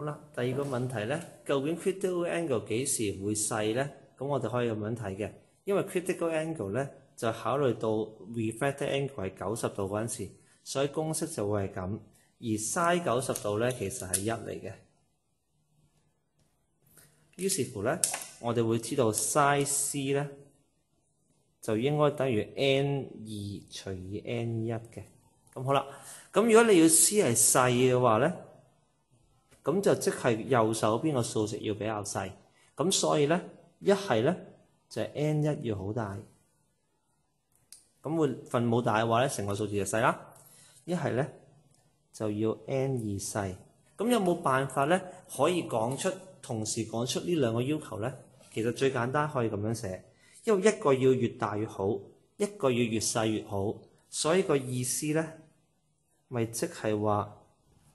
好啦，第二個問題咧，究竟 critical angle 幾時會細咧？咁我哋可以咁樣睇嘅，因為 critical angle 咧就考慮到 refracted angle 係九十度嗰陣時，所以公式就會係咁。而 sin 九十度咧其實係一嚟嘅。於是乎咧，我哋會知道 sin C 咧就應該等於 n 二除以 n 一嘅。咁好啦，咁如果你要 C 係細嘅話咧，咁就即係右手邊個數值要比較細。咁所以咧，一係咧就係 n 一要好大，咁會分母大嘅話咧，成個數字就細啦。一係咧就要 n 二細。咁有冇辦法咧可以講出同時講出呢兩個要求咧？其實最簡單可以咁樣寫，因為一個要越大越好，一個要越細越好，所以個意思咧咪即係話